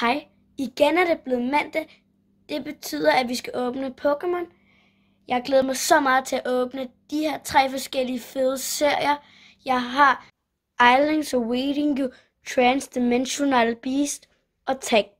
Hej, igen er det blevet mandag. Det betyder, at vi skal åbne Pokémon. Jeg glæder mig så meget til at åbne de her tre forskellige fede serier. Jeg har Islands Awaiting You, Transdimensional Beast og Tag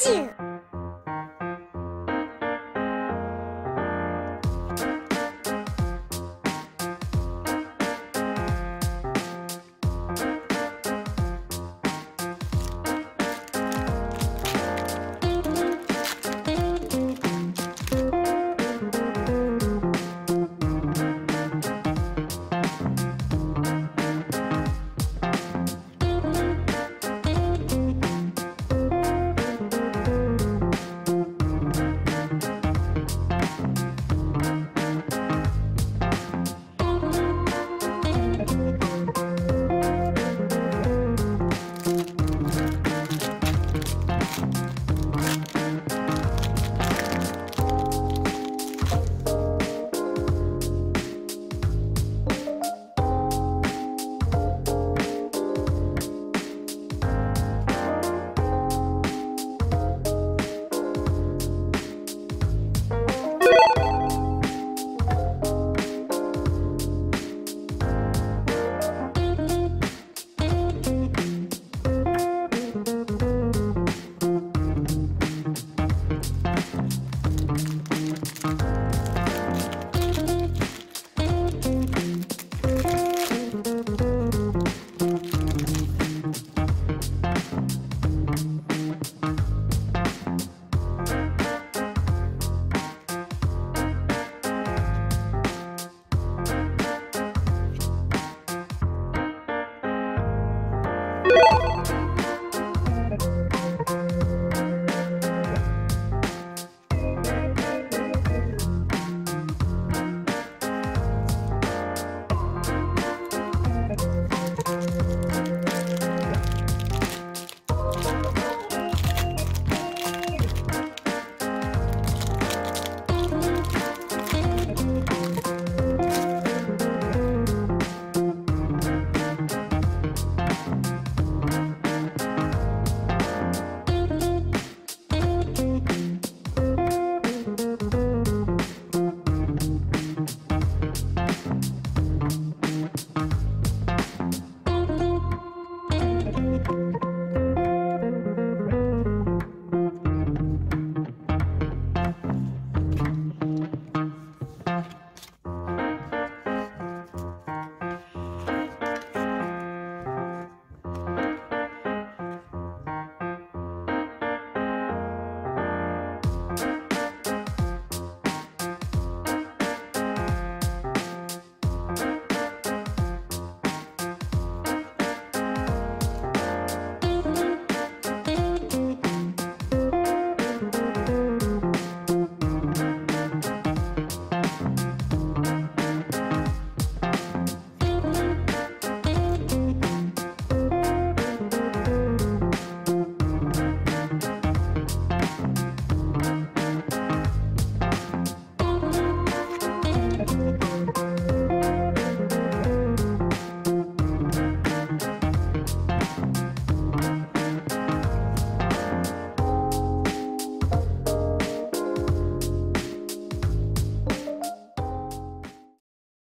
静。